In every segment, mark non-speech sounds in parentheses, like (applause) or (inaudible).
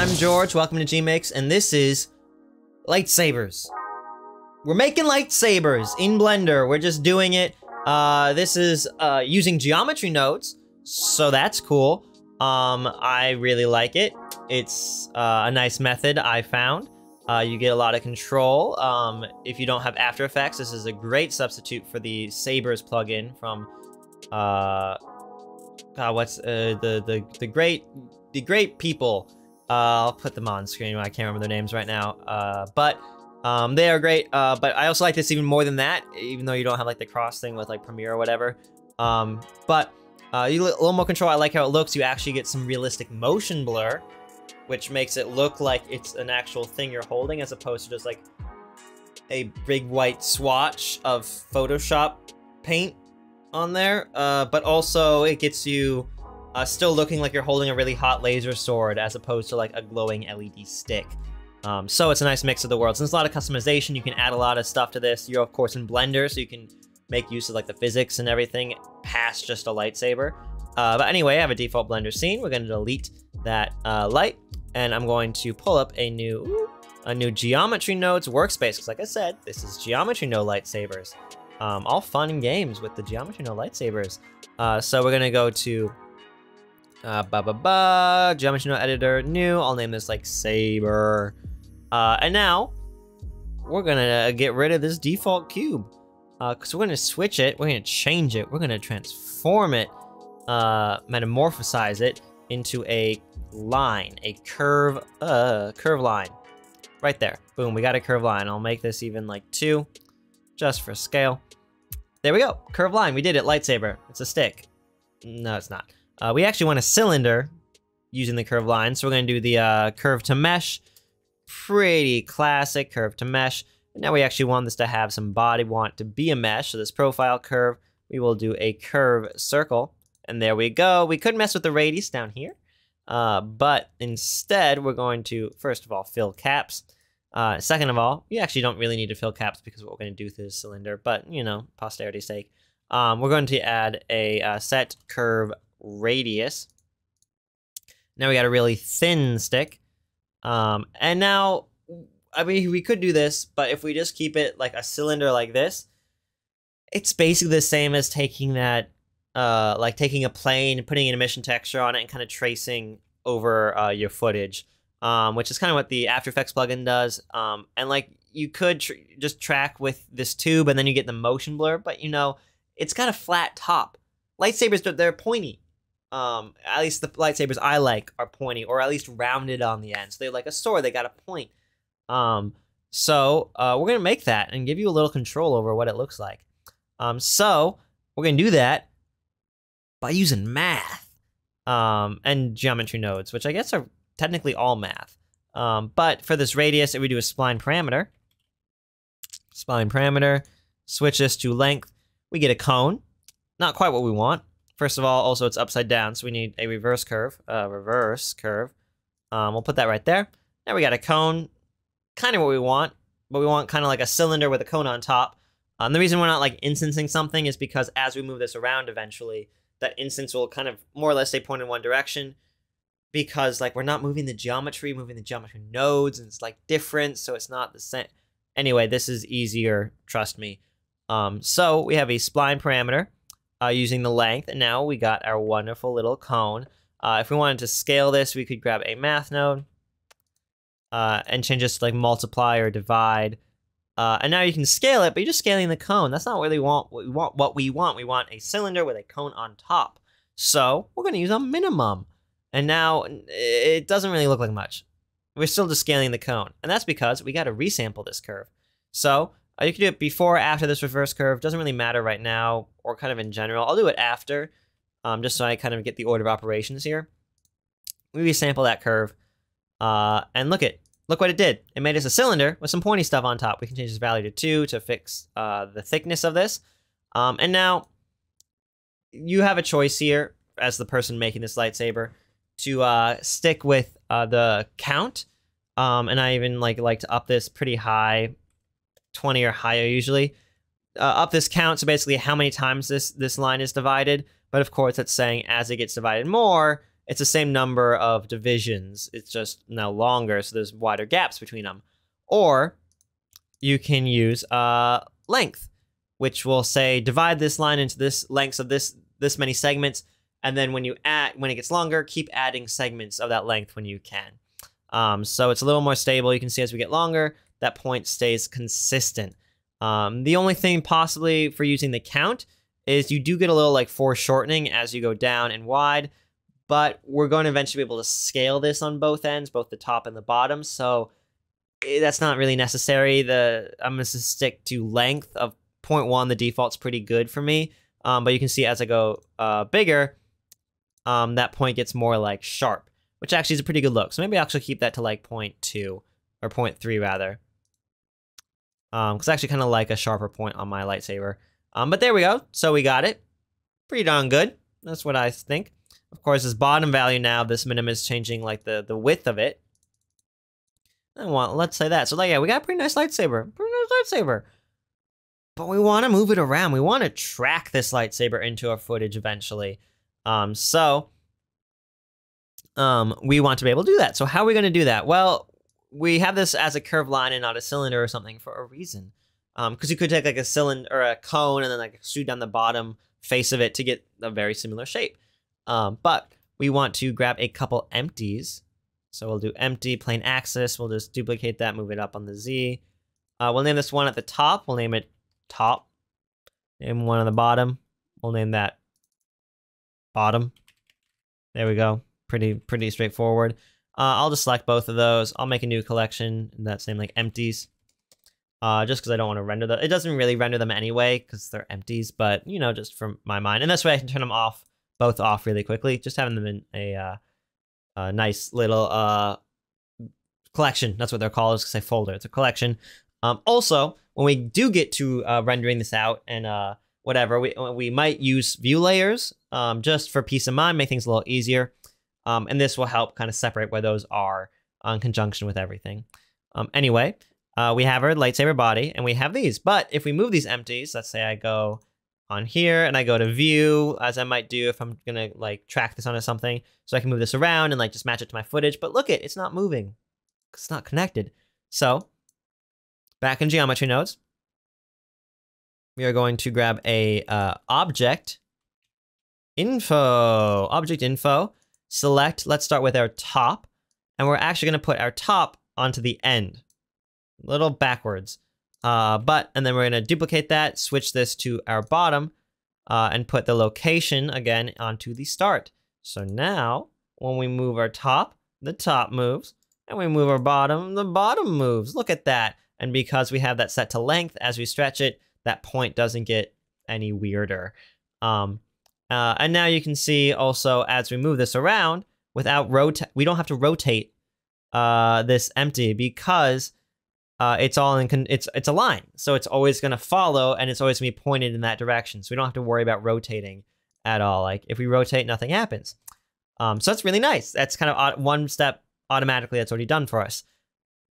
I'm George, welcome to G-Mix, and this is lightsabers. We're making lightsabers in Blender, we're just doing it. Uh, this is uh, using geometry nodes, so that's cool. Um, I really like it. It's uh, a nice method I found. Uh, you get a lot of control. Um, if you don't have After Effects, this is a great substitute for the Sabers plugin from uh, God, what's uh, the the the great the great people. Uh, I'll put them on screen. I can't remember their names right now. Uh, but um, they are great. Uh, but I also like this even more than that, even though you don't have like the cross thing with like Premiere or whatever. Um, but uh, you a little more control. I like how it looks. You actually get some realistic motion blur, which makes it look like it's an actual thing you're holding as opposed to just like a big white swatch of Photoshop paint on there. Uh, but also it gets you uh, still looking like you're holding a really hot laser sword as opposed to like a glowing LED stick. Um, so it's a nice mix of the worlds. There's a lot of customization. You can add a lot of stuff to this. You're of course in Blender, so you can make use of like the physics and everything past just a lightsaber. Uh, but anyway, I have a default Blender scene. We're going to delete that uh, light, and I'm going to pull up a new a new geometry nodes workspace. Because like I said, this is geometry node lightsabers. Um, all fun and games with the geometry node lightsabers. Uh, so we're going to go to uh, ba ba ba, geometry node editor, new. I'll name this like saber. Uh, and now we're gonna get rid of this default cube because uh, we're gonna switch it. We're gonna change it. We're gonna transform it, uh, metamorphosize it into a line, a curve, uh, curve line, right there. Boom, we got a curve line. I'll make this even like two, just for scale. There we go, curve line. We did it. Lightsaber. It's a stick. No, it's not. Uh, we actually want a cylinder using the curve line, so we're going to do the uh, curve to mesh. Pretty classic curve to mesh. And now we actually want this to have some body, want to be a mesh. So this profile curve, we will do a curve circle. And there we go. We could mess with the radius down here. Uh, but instead, we're going to, first of all, fill caps. Uh, second of all, we actually don't really need to fill caps because what we're going to do this cylinder, but, you know, posterity's sake. Um, we're going to add a uh, set curve radius. Now we got a really thin stick. Um, and now, I mean, we could do this, but if we just keep it like a cylinder like this, it's basically the same as taking that, uh, like taking a plane putting an emission texture on it and kind of tracing over uh, your footage, um, which is kind of what the After Effects plugin does. Um, and like you could tr just track with this tube and then you get the motion blur, but you know, it's got a flat top. Lightsabers, they're pointy um, at least the lightsabers I like are pointy or at least rounded on the end. So they're like a sword, they got a point. Um, so uh, we're gonna make that and give you a little control over what it looks like. Um, so we're gonna do that by using math um, and geometry nodes, which I guess are technically all math. Um, but for this radius, if we do a spline parameter. Spline parameter, switch this to length. We get a cone. Not quite what we want. First of all, also it's upside down, so we need a reverse curve. Uh, reverse curve. Um, we'll put that right there. Now we got a cone, kind of what we want, but we want kind of like a cylinder with a cone on top. Um, the reason we're not like instancing something is because as we move this around eventually, that instance will kind of more or less stay pointed in one direction because like we're not moving the geometry, moving the geometry nodes, and it's like different, so it's not the same. Anyway, this is easier, trust me. Um, so we have a spline parameter uh, using the length. And now we got our wonderful little cone. Uh, if we wanted to scale this, we could grab a math node uh, and change this to like multiply or divide. Uh, and now you can scale it, but you're just scaling the cone. That's not really want what we want. What we want, we want a cylinder with a cone on top. So we're going to use a minimum. And now it doesn't really look like much. We're still just scaling the cone. And that's because we got to resample this curve. So uh, you can do it before or after this reverse curve. Doesn't really matter right now or kind of in general. I'll do it after, um, just so I kind of get the order of operations here. We resample that curve. Uh, and look at look what it did. It made us a cylinder with some pointy stuff on top. We can change this value to 2 to fix uh, the thickness of this. Um, and now you have a choice here as the person making this lightsaber to uh, stick with uh, the count. Um, and I even like like to up this pretty high 20 or higher usually. Uh, up this count, so basically how many times this, this line is divided. But of course, it's saying as it gets divided more, it's the same number of divisions. It's just now longer, so there's wider gaps between them. Or you can use uh, length, which will say divide this line into this lengths of this this many segments, and then when you add when it gets longer, keep adding segments of that length when you can. Um, so it's a little more stable. You can see as we get longer, that point stays consistent. Um, the only thing possibly for using the count is you do get a little like foreshortening as you go down and wide, but we're going to eventually be able to scale this on both ends, both the top and the bottom. So eh, that's not really necessary. The I'm going to stick to length of 0.1. The default's pretty good for me. Um, but you can see as I go uh, bigger, um, that point gets more like sharp, which actually is a pretty good look. So maybe I'll actually keep that to like 0.2 or 0.3 rather. Um, because I actually kind of like a sharper point on my lightsaber. Um, but there we go. So we got it. Pretty darn good. That's what I think. Of course, this bottom value now, this minimum is changing like the, the width of it. Want, let's say that. So like, yeah, we got a pretty nice lightsaber. Pretty nice lightsaber. But we want to move it around. We want to track this lightsaber into our footage eventually. Um, so um, we want to be able to do that. So how are we going to do that? Well, we have this as a curved line and not a cylinder or something for a reason. Um, because you could take like a cylinder or a cone and then like shoot down the bottom face of it to get a very similar shape. Um, but we want to grab a couple empties. So we'll do empty plane axis. We'll just duplicate that, move it up on the Z. Uh, we'll name this one at the top. We'll name it top. Name one on the bottom. We'll name that bottom. There we go. Pretty, pretty straightforward. Uh, I'll just select both of those. I'll make a new collection that's named like empties. Uh, just because I don't want to render them. It doesn't really render them anyway because they're empties, but you know, just from my mind. And this way I can turn them off, both off really quickly. Just having them in a, uh, a nice little uh, collection. That's what they're called. It's a folder. It's a collection. Um, also, when we do get to uh, rendering this out and uh, whatever, we we might use view layers um, just for peace of mind, make things a little easier. Um, and this will help kind of separate where those are in conjunction with everything. Um, anyway, uh, we have our lightsaber body and we have these. But if we move these empties, let's say I go on here and I go to view, as I might do if I'm gonna like track this onto something, so I can move this around and like just match it to my footage. But look it, it's not moving. It's not connected. So back in geometry nodes, we are going to grab a uh, object info, object info, select, let's start with our top, and we're actually going to put our top onto the end, a little backwards. Uh, but, and then we're going to duplicate that, switch this to our bottom, uh, and put the location again onto the start. So now, when we move our top, the top moves, and we move our bottom, the bottom moves. Look at that. And because we have that set to length, as we stretch it, that point doesn't get any weirder. Um, uh, and now you can see also as we move this around without rotate, we don't have to rotate uh, this empty because uh, it's all in, it's, it's a line. So it's always going to follow and it's always going to be pointed in that direction. So we don't have to worry about rotating at all. Like if we rotate, nothing happens. Um, so that's really nice. That's kind of one step automatically that's already done for us.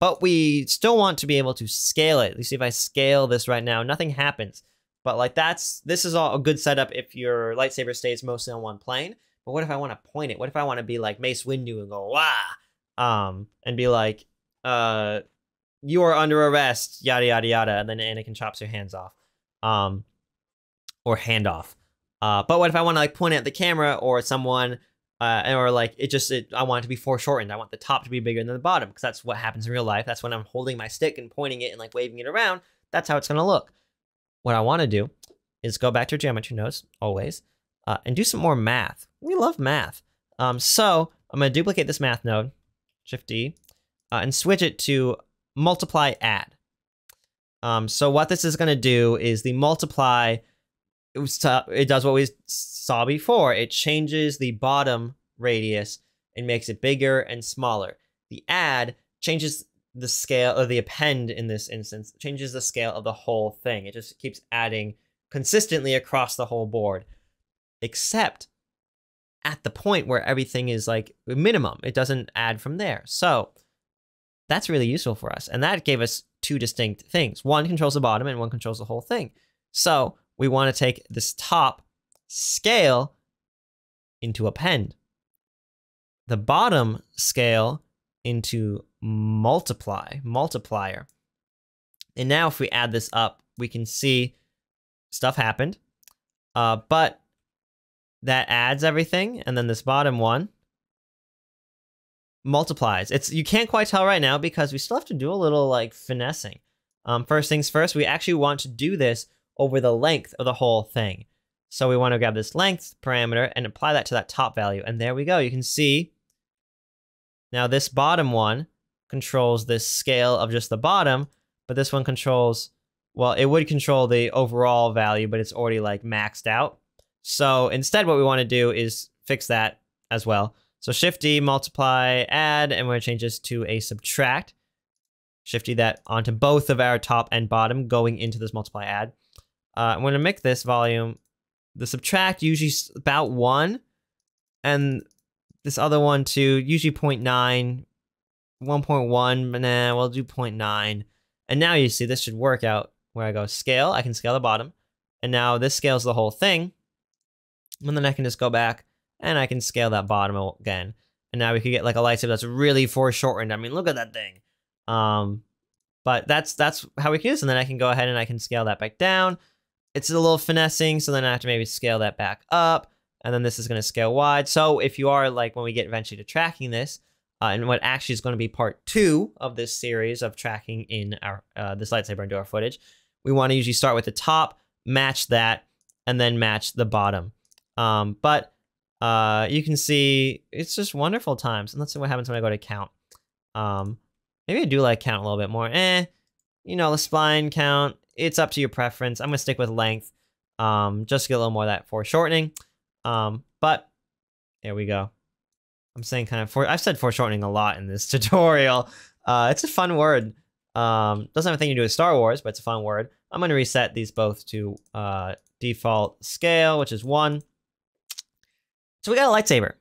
But we still want to be able to scale it. You see if I scale this right now, nothing happens. But like that's this is all a good setup if your lightsaber stays mostly on one plane. But what if I want to point it? What if I want to be like Mace Windu and go wah, um, and be like, uh, you are under arrest, yada yada yada, and then Anakin chops your hands off, um, or hand off. Uh, but what if I want to like point at the camera or someone, uh, or like it just it, I want it to be foreshortened. I want the top to be bigger than the bottom because that's what happens in real life. That's when I'm holding my stick and pointing it and like waving it around. That's how it's gonna look what I want to do is go back to your geometry nodes, always, uh, and do some more math. We love math. Um, so I'm going to duplicate this math node, Shift-D, uh, and switch it to multiply add. Um, so what this is going to do is the multiply, it, was it does what we saw before. It changes the bottom radius and makes it bigger and smaller. The add changes the scale or the addend in this instance changes the scale of the whole thing. It just keeps adding consistently across the whole board, except at the point where everything is like minimum. It doesn't add from there. So that's really useful for us. And that gave us two distinct things. One controls the bottom and one controls the whole thing. So we want to take this top scale into addend. the bottom scale into multiply, multiplier. And now if we add this up, we can see stuff happened. Uh, but that adds everything, and then this bottom one multiplies. It's you can't quite tell right now because we still have to do a little like finessing. Um, first things first, we actually want to do this over the length of the whole thing. So we want to grab this length parameter and apply that to that top value. And there we go. You can see now this bottom one controls this scale of just the bottom, but this one controls, well, it would control the overall value, but it's already like maxed out. So instead what we want to do is fix that as well. So Shift D, multiply, add, and we're going to change this to a subtract. Shift D that onto both of our top and bottom going into this multiply add. Uh, I'm going to make this volume, the subtract usually about 1, and this other one too, usually 0.9, 1.1, but nah, we'll do 0.9. And now you see this should work out where I go scale, I can scale the bottom, and now this scales the whole thing. And then I can just go back and I can scale that bottom again. And now we could get like a lightsaber that's really foreshortened. I mean, look at that thing. Um, but that's that's how we can use. And then I can go ahead and I can scale that back down. It's a little finessing, so then I have to maybe scale that back up. And then this is going to scale wide. So if you are like when we get eventually to tracking this, uh, and what actually is going to be part two of this series of tracking in our uh, this lightsaber into our footage, we want to usually start with the top, match that, and then match the bottom. Um, but uh, you can see it's just wonderful times. And let's see what happens when I go to count. Um, maybe I do like count a little bit more. Eh, you know, the spline count, it's up to your preference. I'm going to stick with length um, just to get a little more of that foreshortening. Um, but there we go. I'm saying kind of for I've said foreshortening a lot in this (laughs) tutorial. Uh, it's a fun word. Um, doesn't have anything to do with Star Wars, but it's a fun word. I'm going to reset these both to uh, default scale, which is one. So we got a lightsaber,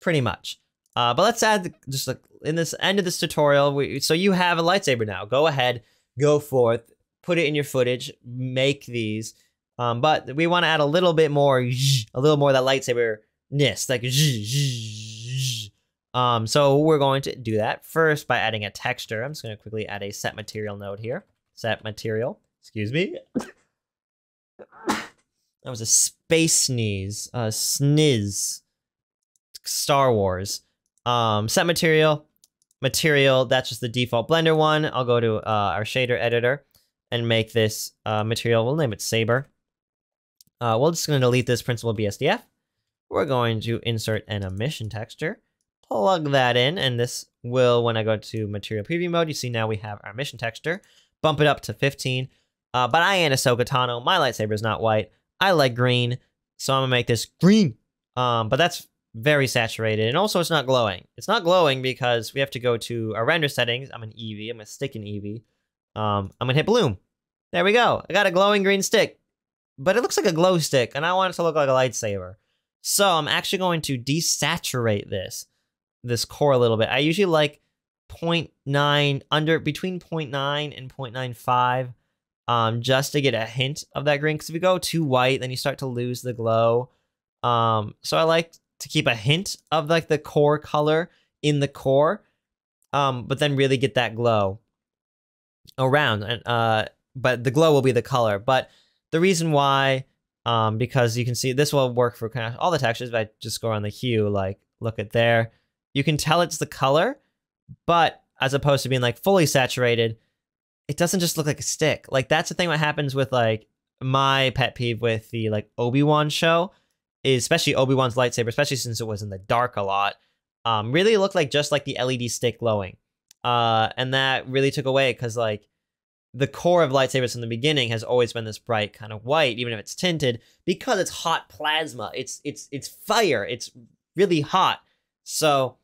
pretty much. Uh, but let's add just like in this end of this tutorial. We, so you have a lightsaber now. Go ahead, go forth, put it in your footage, make these. Um, but we want to add a little bit more, (laughs) a little more that lightsaber ness, like. (laughs) Um, so we're going to do that first by adding a texture. I'm just going to quickly add a set material node here. Set material. Excuse me. That was a space sneeze. Uh, sniz. Star Wars. Um, set material. Material, that's just the default Blender one. I'll go to uh, our shader editor and make this uh, material. We'll name it Saber. Uh, we're just going to delete this principled BSDF. We're going to insert an emission texture. Plug that in, and this will, when I go to material preview mode, you see now we have our emission texture. Bump it up to 15. Uh, but I ain't Ahsoka Tano. My lightsaber is not white. I like green, so I'm gonna make this green. Um, but that's very saturated, and also it's not glowing. It's not glowing because we have to go to our render settings. I'm an Eevee. I'm gonna stick an Eevee. Um, I'm gonna hit bloom. There we go. I got a glowing green stick, but it looks like a glow stick, and I want it to look like a lightsaber. So I'm actually going to desaturate this this core a little bit. I usually like 0.9 under between 0.9 and 0.95 um, just to get a hint of that green. Because if you go too white, then you start to lose the glow. Um, so I like to keep a hint of like the core color in the core, um, but then really get that glow around. And uh, but the glow will be the color. But the reason why, um, because you can see this will work for kind of all the textures. If I just go on the hue, like look at there, you can tell it's the color, but as opposed to being like fully saturated, it doesn't just look like a stick. Like that's the thing that happens with like my pet peeve with the like Obi-Wan show is especially Obi-Wan's lightsaber, especially since it was in the dark a lot, um, really looked like just like the LED stick glowing. Uh, and that really took away because like the core of lightsabers from the beginning has always been this bright kind of white, even if it's tinted, because it's hot plasma. It's it's it's fire. It's really hot. So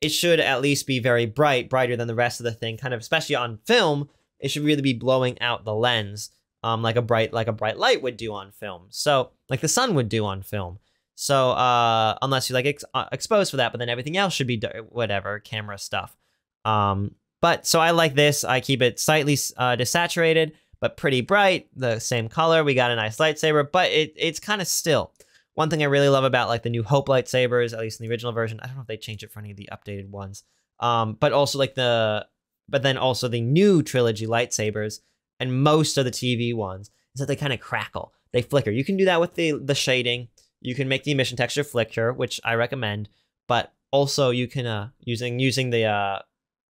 it should at least be very bright, brighter than the rest of the thing, kind of especially on film it should really be blowing out the lens um, like a bright like a bright light would do on film. So like the sun would do on film. So uh, unless you're like ex uh, exposed for that, but then everything else should be whatever camera stuff. Um, but so I like this. I keep it slightly uh, desaturated, but pretty bright, the same color. We got a nice lightsaber, but it it's kind of still. One thing I really love about like the new Hope lightsabers, at least in the original version, I don't know if they changed it for any of the updated ones. Um, but also like the, but then also the new trilogy lightsabers and most of the TV ones is that they kind of crackle, they flicker. You can do that with the the shading. You can make the emission texture flicker, which I recommend. But also you can uh using using the uh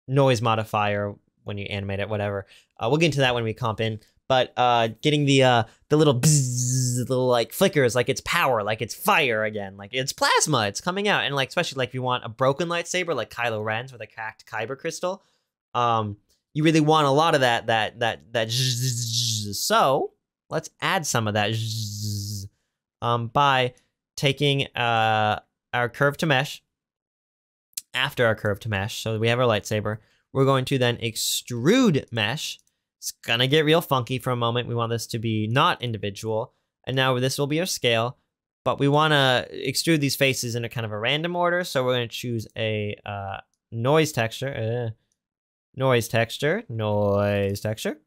noise modifier when you animate it, whatever. Uh, we'll get into that when we comp in. But uh, getting the uh, the little bzzz, little like flickers, like it's power, like it's fire again, like it's plasma, it's coming out, and like especially like if you want a broken lightsaber like Kylo Ren's with a cracked kyber crystal, um, you really want a lot of that that that that. (laughs) So let's add some of that (laughs) um, by taking uh, our curve to mesh after our curve to mesh. So we have our lightsaber. We're going to then extrude mesh. It's to get real funky for a moment. We want this to be not individual. And now this will be our scale. But we want to extrude these faces in a kind of a random order. So we're going to choose a uh, noise texture. Uh, noise texture. Noise texture.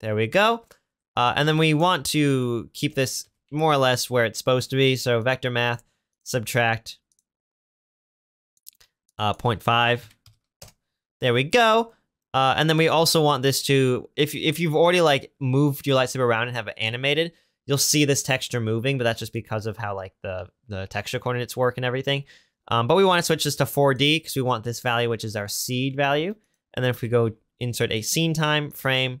There we go. Uh, and then we want to keep this more or less where it's supposed to be. So vector math, subtract uh, 0.5. There we go. Uh, and then we also want this to, if, if you've already like moved your lightsaber around and have it animated, you'll see this texture moving, but that's just because of how like the, the texture coordinates work and everything. Um, but we want to switch this to 4D because we want this value, which is our seed value. And then if we go insert a scene time frame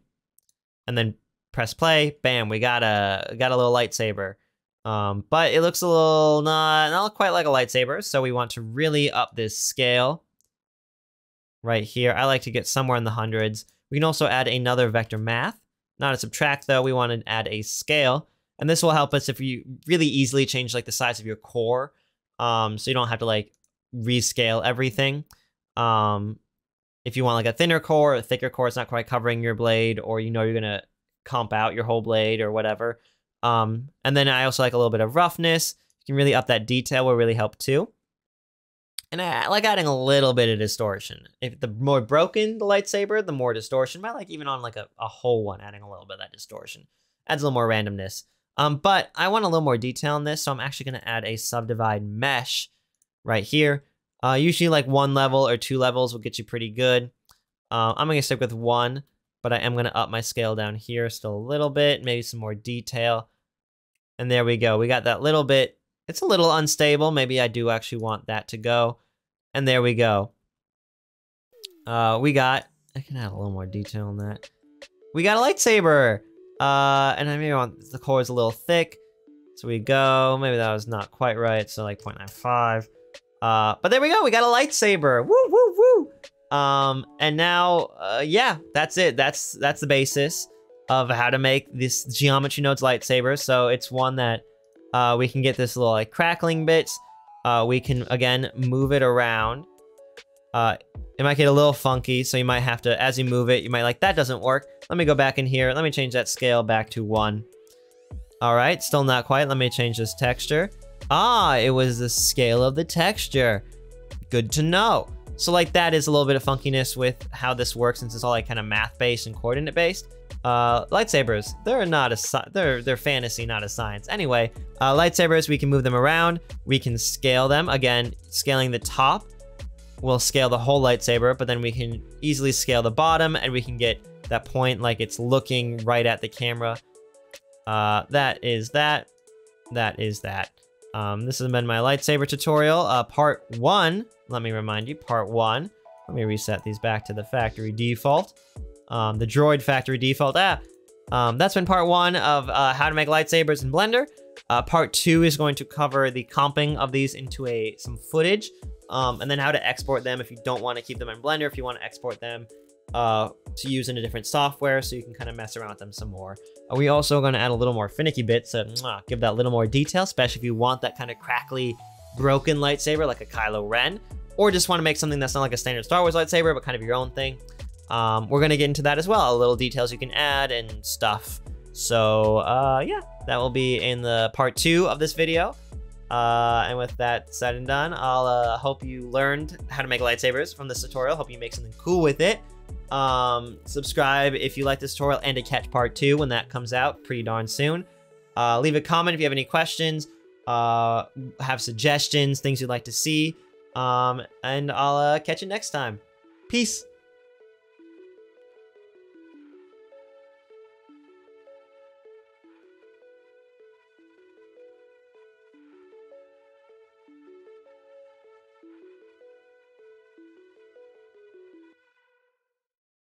and then press play, bam, we got a got a little lightsaber. Um, but it looks a little not not quite like a lightsaber, so we want to really up this scale right here. I like to get somewhere in the hundreds. We can also add another vector math. Not a subtract though, we want to add a scale. And this will help us if you really easily change like the size of your core. Um, so you don't have to like rescale everything. Um, if you want like a thinner core, a thicker core, it's not quite covering your blade, or you know you're gonna comp out your whole blade or whatever. Um, and then I also like a little bit of roughness. You can really up that detail will really help too. And I like adding a little bit of distortion. If the more broken the lightsaber, the more distortion. But I like even on like a, a whole one, adding a little bit of that distortion. Adds a little more randomness. Um, but I want a little more detail on this, so I'm actually going to add a subdivide mesh right here. Uh, usually like one level or two levels will get you pretty good. Uh, I'm going to stick with one but I am going to up my scale down here still a little bit, maybe some more detail. And there we go. We got that little bit. It's a little unstable. Maybe I do actually want that to go. And there we go. Uh, we got, I can add a little more detail on that. We got a lightsaber. Uh, and I maybe want the core is a little thick. So we go, maybe that was not quite right. So like 0.95. Uh, but there we go. We got a lightsaber. Woo, woo, woo. Um, and now, uh, yeah, that's it. That's that's the basis of how to make this geometry nodes lightsaber. So it's one that uh, we can get this little like crackling bits. Uh, we can again move it around. Uh, it might get a little funky, so you might have to, as you move it, you might like, that doesn't work. Let me go back in here. Let me change that scale back to one. All right, still not quite. Let me change this texture. Ah, it was the scale of the texture. Good to know. So like that is a little bit of funkiness with how this works since it's all like kind of math based and coordinate based. Uh, lightsabers, they're not a they're they're fantasy, not a science. Anyway, uh, lightsabers, we can move them around. We can scale them. Again, scaling the top will scale the whole lightsaber, but then we can easily scale the bottom and we can get that point like it's looking right at the camera. Uh, that is that. That is that. Um, this has been my lightsaber tutorial, uh, part one. Let me remind you, part one. Let me reset these back to the factory default. Um, the droid factory default. Ah, um, that's been part one of uh, how to make lightsabers in Blender. Uh, part two is going to cover the comping of these into a some footage, um, and then how to export them if you don't want to keep them in Blender, if you want to export them uh, to use in a different software so you can kind of mess around with them some more. Are we also going to add a little more finicky bits so mwah, give that little more detail, especially if you want that kind of crackly, broken lightsaber like a Kylo Ren, or just want to make something that's not like a standard Star Wars lightsaber, but kind of your own thing. Um, we're going to get into that as well, a little details you can add and stuff. So, uh, yeah, that will be in the part two of this video. Uh, and with that said and done, I'll uh, hope you learned how to make lightsabers from this tutorial. Hope you make something cool with it. Um, subscribe if you like this tutorial and to catch part two when that comes out pretty darn soon. Uh, leave a comment if you have any questions uh, have suggestions, things you'd like to see. Um, and I'll uh, catch you next time. Peace.